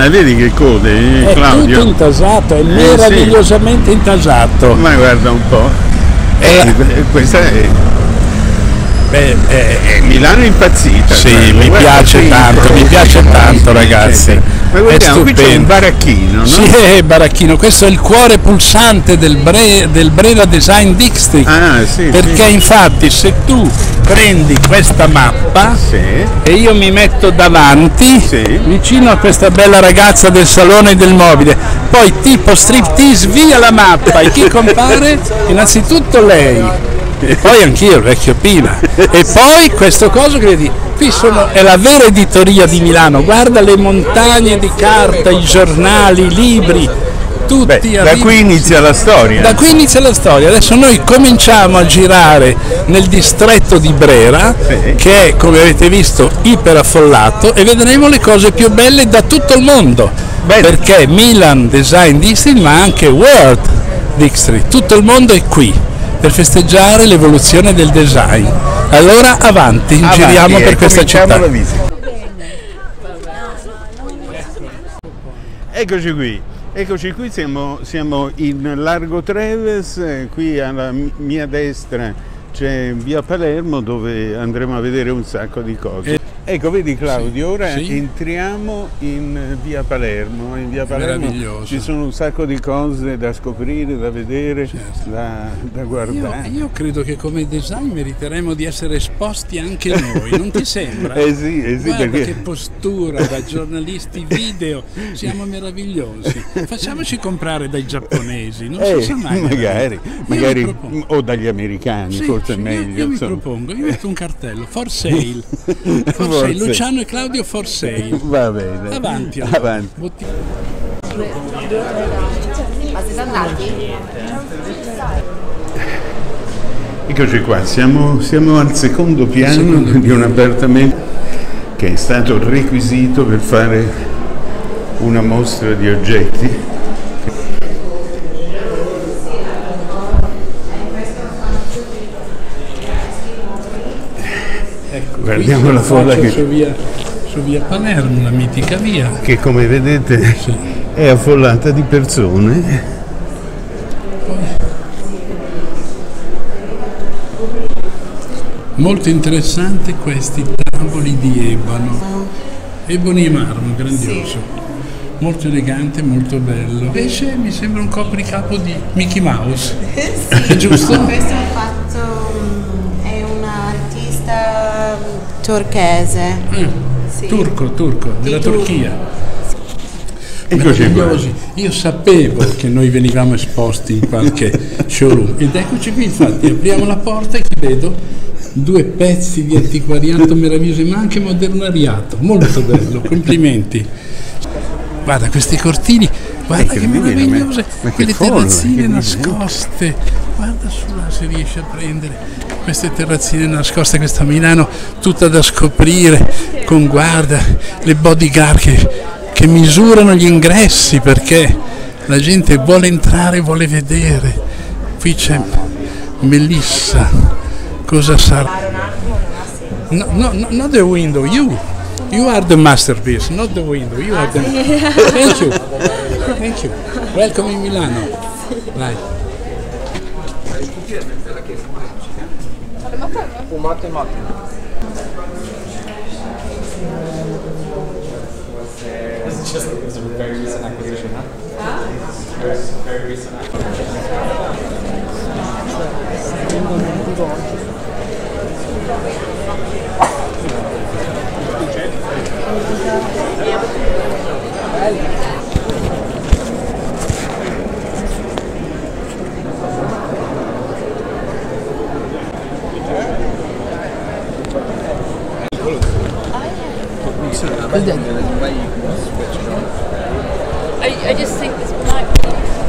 Ma vedi che code, eh, È Claudio? tutto intasato, è Eh, meravigliosamente intasato. Ma guarda un po'. Eh, questa è, Beh, eh, è Milano impazzita. Sì, guarda, mi guarda piace qui, tanto, mi piace tanto, ragazzi. Ma È guardiamo, qui c'è un baracchino, no? Sì, è Baracchino, questo è il cuore pulsante del, Bre- del Brera Design District. Ah, sì, perché sì. infatti se tu prendi questa mappa Sì. e io mi metto davanti, vicino a questa bella ragazza del salone del mobile, poi tipo striptease via la mappa e chi compare? Innanzitutto lei. Poi anch'io, il vecchio Pina. E poi questo coso che vedi, qui sono, è la vera editoria di Milano, guarda le montagne di carta, i giornali, i libri, tutti Beh, da qui inizia la storia. da qui inizia la storia, adesso noi cominciamo a girare nel distretto di Brera, Sì. che è come avete visto iperaffollato e vedremo le cose più belle da tutto il mondo, Bene. perché Milan Design District ma anche World District, tutto il mondo è qui per festeggiare l'evoluzione del design. Allora avanti, Avanti, giriamo eh, per questa cominciamo città. la visita. Eccoci qui, eccoci qui, siamo, siamo in Largo Treves, eh, qui alla mi- mia destra c'è via Palermo dove andremo a vedere un sacco di cose. Ecco, vedi Claudio, ora Sì. entriamo in via Palermo. In via Palermo ci sono un sacco di cose da scoprire, da vedere, Certo. da, da Io, guardare. io credo che come design meriteremo di essere esposti anche noi, non ti sembra? Eh sì, eh sì, Guarda perché- che postura da giornalisti video, siamo meravigliosi. Facciamoci comprare dai giapponesi, non si Eh, sa mai. magari, Io magari o dagli americani, Sì, forse è sì, io- meglio. Io, mi propongo, io metto un cartello, for sale. For For sale. sale. Luciano e Claudio for sale. Va bene. Avanti. allora. Avanti. Botti- Ma siete andati? Eccoci qua, siamo, siamo al secondo piano Secondo di un appartamento che è stato requisito per fare una mostra di oggetti. Ecco, Guardiamo la folla che- Su via, su via Palermo, la mitica via. che come vedete Sì. è affollata di persone. Molto interessante questi tavoli di ebano. Ebony e marmo, grandioso. Molto elegante, molto bello. Invece mi sembra un copricapo di Mickey Mouse. È giusto? Questo è fatto, turchese. Eh, Sì. Turco, turco, della Di. Turchia. Eccoci qua. Meravigliosi. Io sapevo che noi venivamo esposti in qualche showroom ed eccoci qui infatti apriamo la porta e vedo due pezzi di antiquariato meravigliosi ma anche modernariato, molto bello, complimenti. Guarda questi cortili, guarda che incredibile, meravigliose, ma- che quelle folla, terrazzine che nascoste, guarda su là se riesce a prendere queste terrazzine nascoste, questa Milano tutta da scoprire, con guarda le bodyguard che, che misurano gli ingressi perché la gente vuole entrare, vuole vedere. Qui c'è Melissa, cosa sarà? No, no, no, not the window, you. You are the masterpiece, not the window. You are the. Thank you. Thank you. Welcome in Milano. Vai. It's just it's a very recent acquisition, huh? Very, very recent acquisition. I, I just think this might be.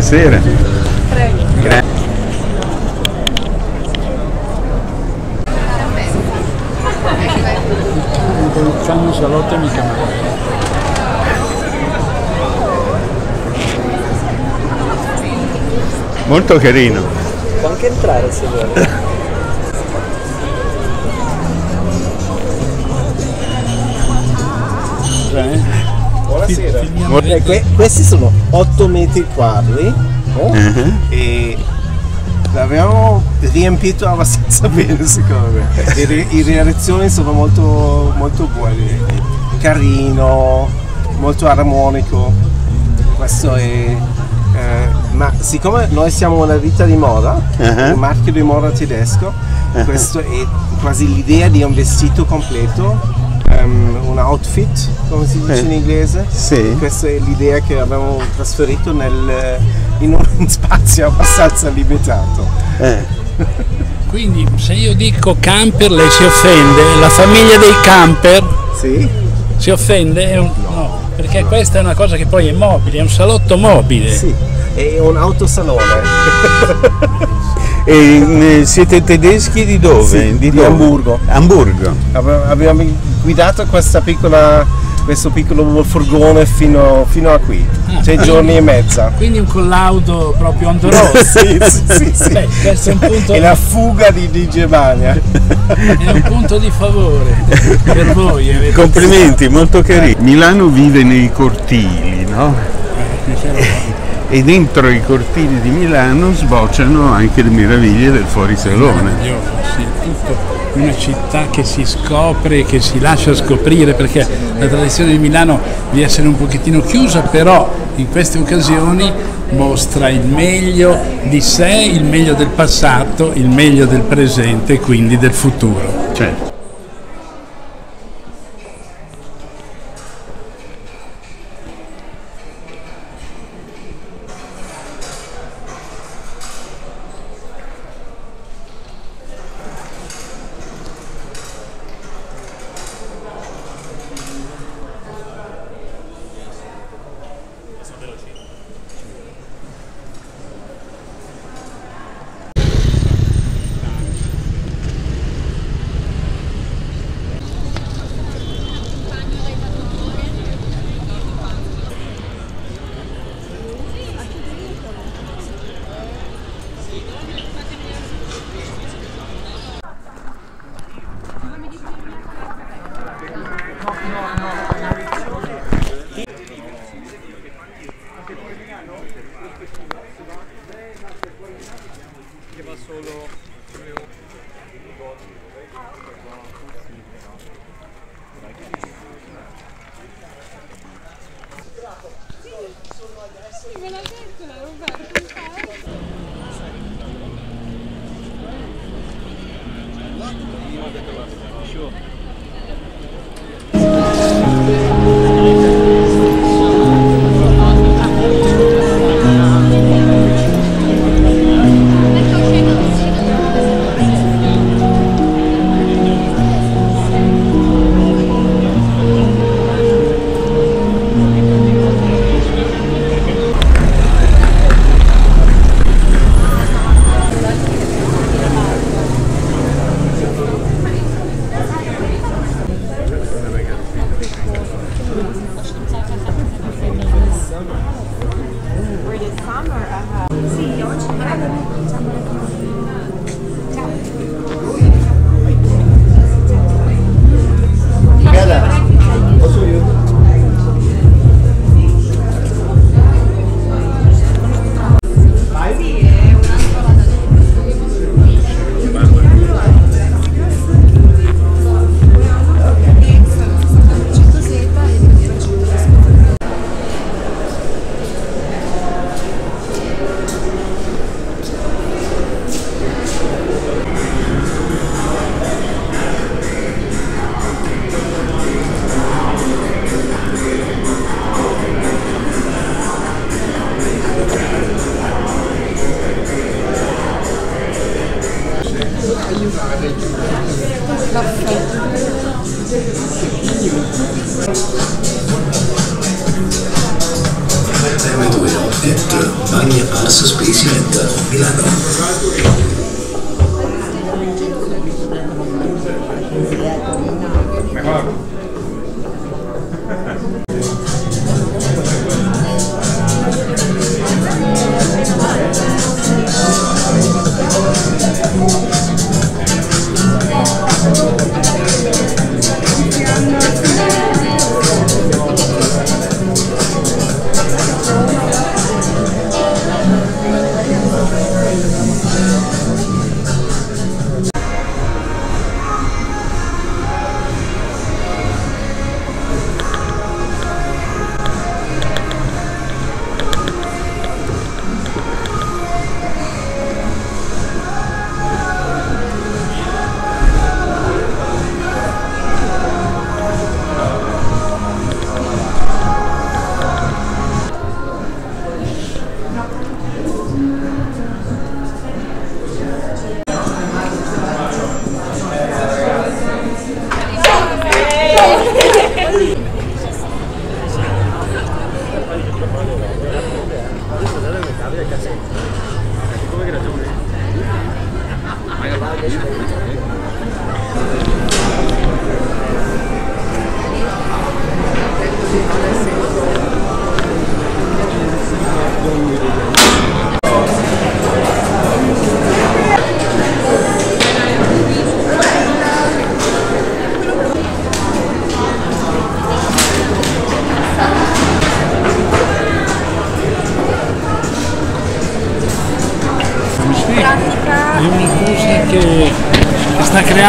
Buonasera. Gra- Fanno salotto e mica male. Molto carino. Può anche entrare se vuole. Buon- Eh, que- questi sono 8 metri quadri no? Eh, e l'abbiamo riempito abbastanza bene secondo me. Le, re- le reazioni sono molto, molto buone. Carino, molto armonico. Questo è. eh, ma siccome noi siamo una ditta di moda, Ah. un marchio di moda tedesco, questo è quasi l'idea di un vestito completo, ehm, un outfit, come si dice Eh. in inglese. Sì. Questa è l'idea che abbiamo trasferito nel- in un spazio abbastanza limitato. eh. Quindi se io dico camper lei si offende? La famiglia dei camper Sì? si offende? È un- no, perché questa è una cosa che poi è mobile, è un salotto mobile. Sì. È un autosalone. E, eh, siete tedeschi di dove? Sì, di dove? Amburgo. Hamburgo. Abbiamo abbiamo guidato questa piccola, questo piccolo furgone fino, fino a qui, Ah, sei giorni e mezza. Quindi un collaudo proprio on the road. sì, sì, sì, sì. Beh, un punto, È la fuga di, di Germania. è un punto di favore per voi. Complimenti, molto carino. Milano vive nei cortili, no? E dentro i cortili di Milano sbocciano anche le meraviglie del fuorisalone. Sì, una città che si scopre, che si lascia scoprire, perché la tradizione di Milano di essere un pochettino chiusa, però in queste occasioni mostra il meglio di sé, il meglio del passato, il meglio del presente e quindi del futuro. Certo.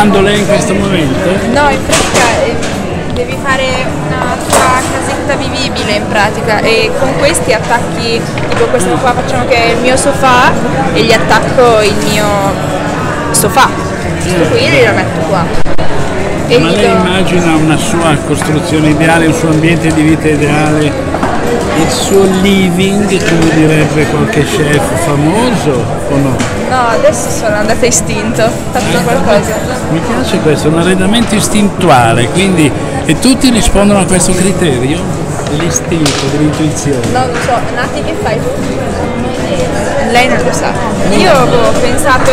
Creando lei in questo momento? No, in pratica eh, devi fare una tua casetta vivibile in pratica e con questi attacchi, tipo questo qua facciamo che è il mio sofà e gli attacco il mio sofà. Questo qui e lo metto qua. E Ma lei do- immagina una sua costruzione ideale, un suo ambiente di vita ideale, il suo living, come direbbe qualche chef famoso o no? No, adesso sono andata istinto, ho fatto qualcosa. Mi piace questo, un arredamento istintuale, quindi e tutti rispondono a questo criterio? L'istinto, dell'intuizione. No, non so, Nati che fai tu? Lei non lo sa. Io avevo pensato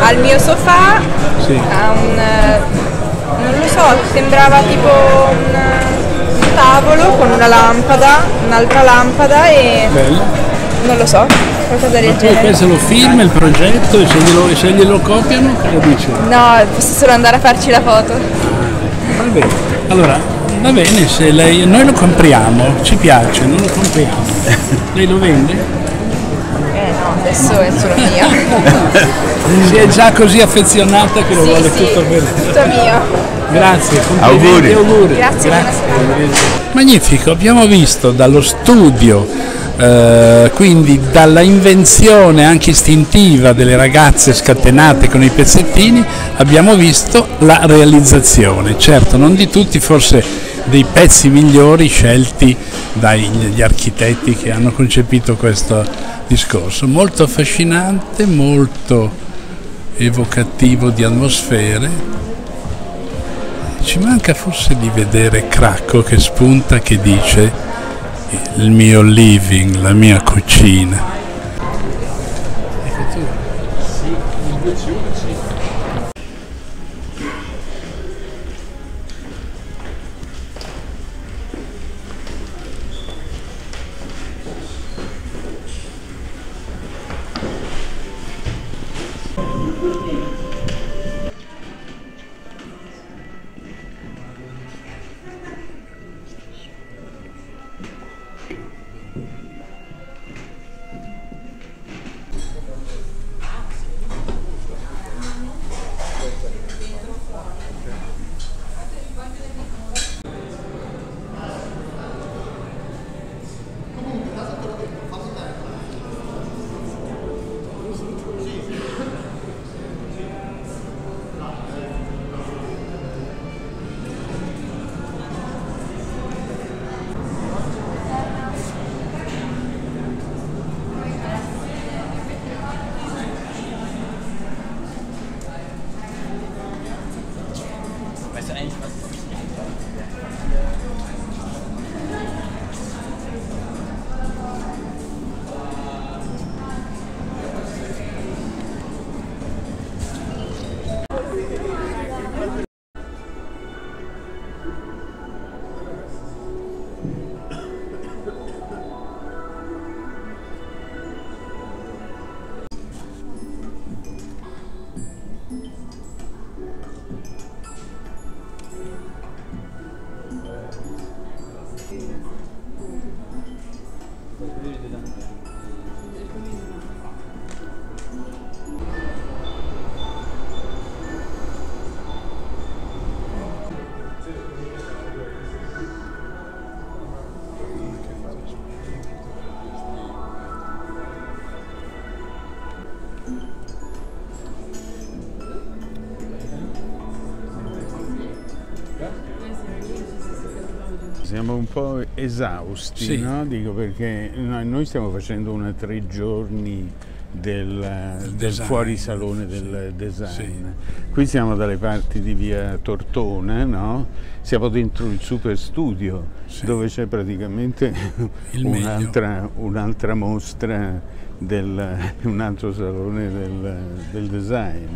al mio sofà, Sì. a un... eh, non lo so, sembrava tipo un tavolo con una lampada, un'altra lampada e Bello. non lo so, qualcosa del Ma poi genere. questo lo filma il progetto e se glielo, e se glielo copiano, cosa dice? No, posso solo andare a farci la foto. Va bene. Allora, va bene, se lei. Noi lo compriamo, ci piace, non lo compriamo. Lei lo vende? Eh no, adesso è solo mio. Si è già così affezionata che lo Sì, vuole sì, tutto per tutto mio. Grazie, Auguri. auguri. Grazie, buona Magnifico, abbiamo visto dallo studio, eh, quindi dalla invenzione anche istintiva delle ragazze scatenate con i pezzettini, abbiamo visto la realizzazione. Certo, non di tutti, forse dei pezzi migliori scelti dagli architetti che hanno concepito questo discorso. Molto affascinante, molto evocativo di atmosfere. Ci manca forse di vedere Cracco che spunta che dice il mio living, la mia cucina. Weißt siamo un po' esausti, Sì. no? Dico perché noi stiamo facendo una tre giorni del, del fuorisalone del design. Sì. Qui siamo dalle parti di via Tortona, no? Siamo dentro il super studio Sì. dove c'è praticamente un'altra, un'altra mostra, del, un altro salone del, del design.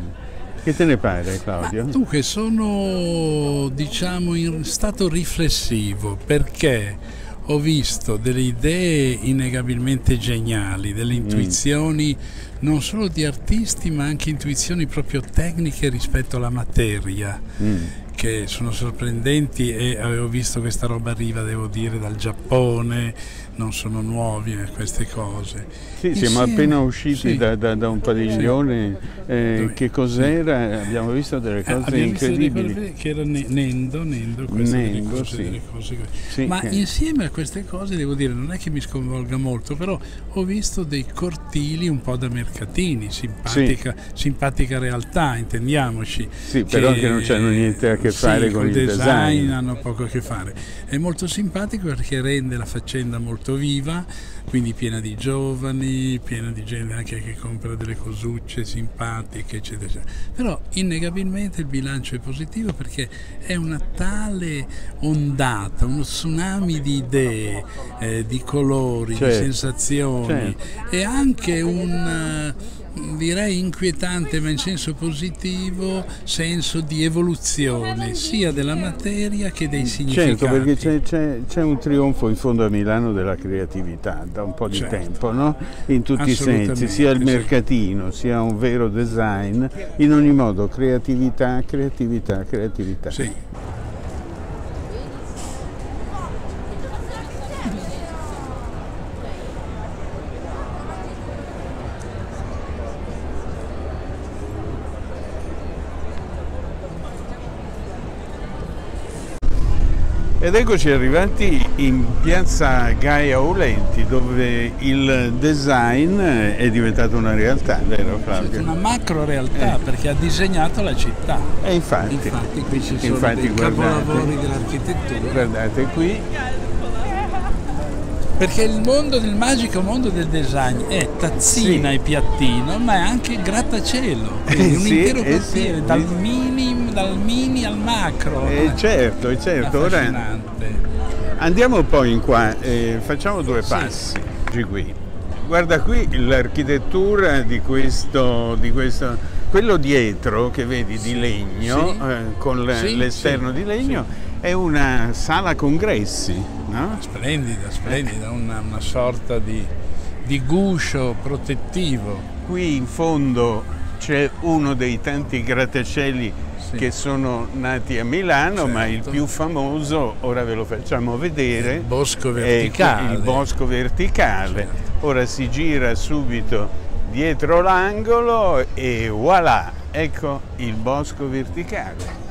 Che te ne pare Claudio? Dunque sono diciamo in stato riflessivo perché ho visto delle idee innegabilmente geniali, delle intuizioni non solo di artisti ma anche intuizioni proprio tecniche rispetto alla materia Mm. che sono sorprendenti e avevo visto questa roba arriva devo dire dal Giappone, non sono nuovi eh, queste cose. Sì, siamo Insieme- appena usciti sì. da, da- da un padiglione. eh, Dove- che cos'era? Abbiamo visto delle Eh, cose abbiamo visto delle incredibili. cose che era Ne- Nendo, Nendo, queste Nendo, cose, sì. delle cose. Sì, Ma che- insieme a queste cose devo dire, non è che mi sconvolga molto, però ho visto dei cortili un po' da mercatini, simpatica, simpatica realtà, intendiamoci. Sì, però che non c'hanno niente a che sì, fare con il design, design. hanno poco a che fare. È molto simpatico perché rende la faccenda molto viva, quindi piena di giovani, piena di gente anche che compra delle cosucce simpatiche, eccetera, eccetera. Però innegabilmente il bilancio è positivo perché è una tale ondata, uno tsunami di idee, eh, di colori, Certo, di sensazioni certo. e anche un eh, direi inquietante ma in senso positivo senso di evoluzione sia della materia che dei significati. Certo, perché c'è, c'è- c'è un trionfo in fondo a Milano della creatività da un po' di Certo. tempo, no? in tutti i sensi, sia il sì. mercatino, sia un vero design, in ogni modo creatività, creatività, creatività. Sì. Ed eccoci arrivati in piazza Gaia Aulenti dove il design è diventato una realtà, vero Claudio? Una macro realtà Eh. perché ha disegnato la città. E infatti, Infatti qui ci sono Infatti, dei guardate. capolavori dell'architettura. guardate qui, Perché il mondo del magico mondo del design è tazzina Sì. e piattino, ma è anche grattacielo, quindi Eh un sì, intero eh sì. dal, mini, dal mini al macro. eh, certo, eh, certo, ora andiamo poi in qua, eh, facciamo due Sì. passi Oggi qui. Guarda qui l'architettura di questo, di questo, quello dietro che vedi di legno, Sì. eh, con le- Sì, l'esterno sì, di legno, è una sala congressi, no? Splendida, splendida, una, una sorta di, di guscio protettivo. Qui in fondo c'è uno dei tanti grattacieli Sì. che sono nati a Milano, ma il Certo. più famoso, ora ve lo facciamo vedere, Il bosco verticale. il bosco verticale. Ora si gira subito dietro l'angolo e voilà, ecco il bosco verticale.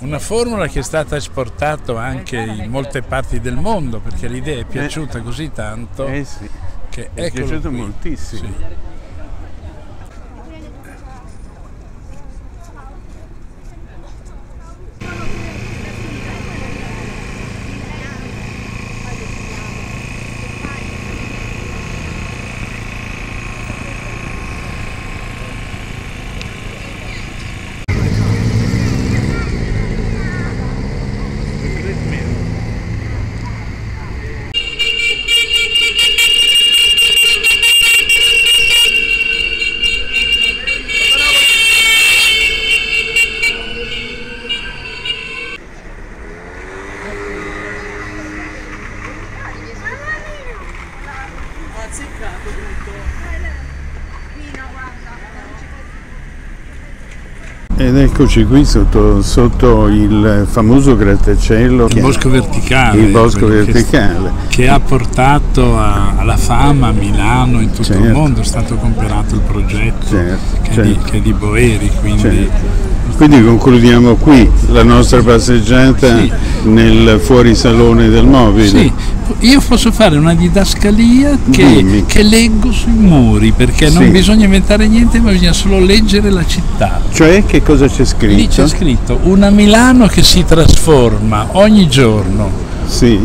Una formula che è stata esportata anche in molte parti del mondo perché l'idea è piaciuta così tanto Eh sì, che è eccolo piaciuto qui. Moltissimo. Sì. Ed eccoci qui sotto, sotto il famoso grattacielo. Il che- bosco verticale. Il bosco che- verticale. Che, ha portato a- alla fama a Milano in tutto il Certo. mondo, è stato comprato il progetto Certo, che, È di, certo. che è di Boeri, quindi Certo. Quindi concludiamo qui la nostra passeggiata Sì. nel fuorisalone del mobile. Sì, io posso fare una didascalia che, che leggo sui muri perché Sì. non bisogna inventare niente ma bisogna solo leggere la città. Cioè che cosa c'è scritto? Lì c'è scritto una Milano che si trasforma ogni giorno Sì.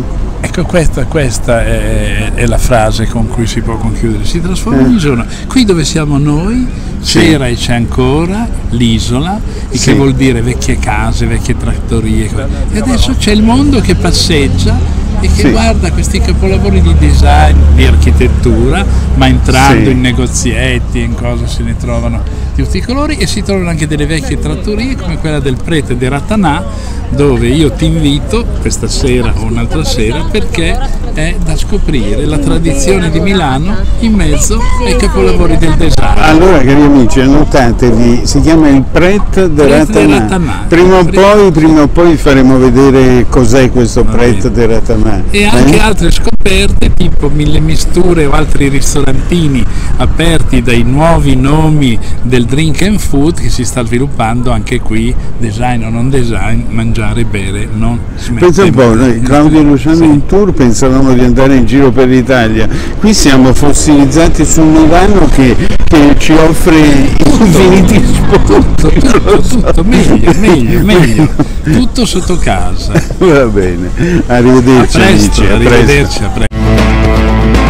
Ecco, questa, questa è, è la frase con cui si può conchiudere. Si trasforma in isola. Qui dove siamo noi Sì. c'era e c'è ancora l'isola, il Sì. che vuol dire vecchie case, vecchie trattorie. E adesso c'è il mondo che passeggia e che Sì. guarda questi capolavori di design, di architettura, ma entrando Sì. in negozietti, in cose se ne trovano di tutti i colori e si trovano anche delle vecchie trattorie come quella del prete di Ratanà dove io ti invito questa sera o un'altra sera perché è da scoprire la tradizione di Milano in mezzo ai capolavori del design. Allora, cari amici, annotatevi, si chiama il Pret de Pret de Ratanà. Prima o poi, prima o poi faremo vedere cos'è questo Va Pret bene. de Ratanà. E anche Eh? altre scoperte tipo mille misture o altri ristorantini aperti dai nuovi nomi del drink and food che si sta sviluppando anche qui, design o non design, mangiare e bere non si Pensa un po', noi Claudio e Luciano Sì. in tour pensavamo di andare in giro per l'Italia, qui siamo fossilizzati su un Milano che, che ci offre infiniti tutto, tutto, tutto, meglio, meglio, meglio, tutto sotto casa. Va bene, A arrivederci presto, amici, a arrivederci, siempre.